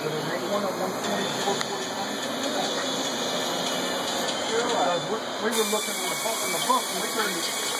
we were looking in the book in the book, and we couldn't.